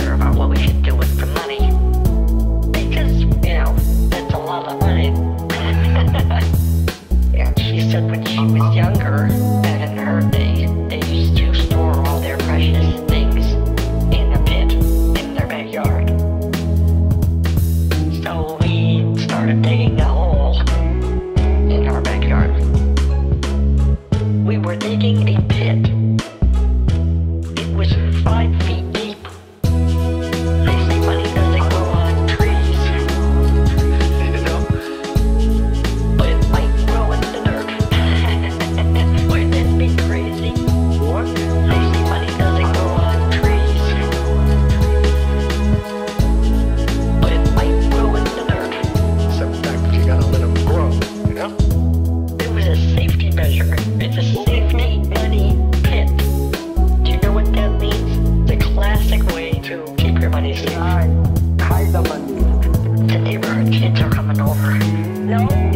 together about what we should do with the money. Because, you know, that's a lot of money. and she said when she was younger, that in her day, they used to store all their precious things in a pit in their backyard. So we started digging a hole in our backyard. We were digging a pit. No.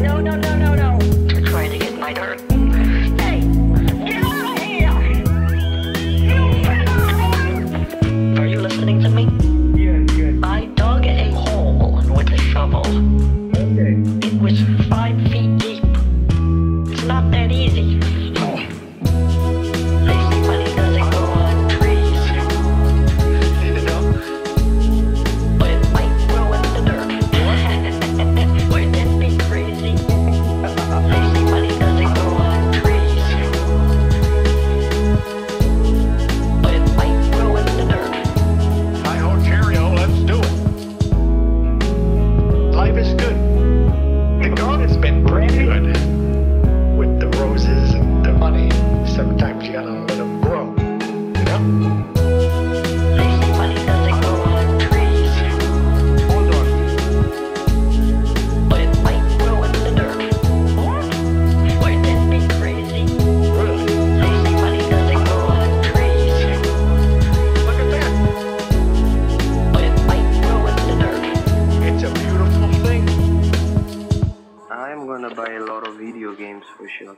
buy a lot of video games for sure.